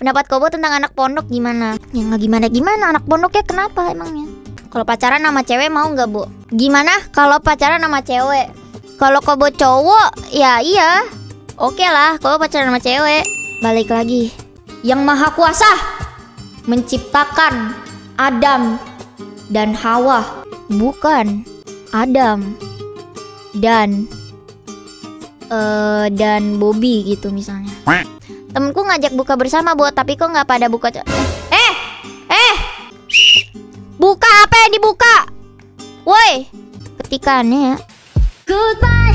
Pendapat Kobo tentang anak pondok gimana? Ya nggak gimana-gimana, anak pondoknya kenapa emangnya? Kalau pacaran sama cewek mau nggak, Bu? Gimana kalau pacaran sama cewek? Kalau Kobo cowok, ya iya. Oke lah, Kobo pacaran sama cewek. Balik lagi. Yang Maha Kuasa menciptakan Adam dan Hawa. Bukan Adam dan eh dan Bobby gitu misalnya. Temenku ngajak buka bersama buat tapi kok nggak pada buka. Eh, eh, buka apa yang dibuka? Woi, ketikannya ya. Goodbye,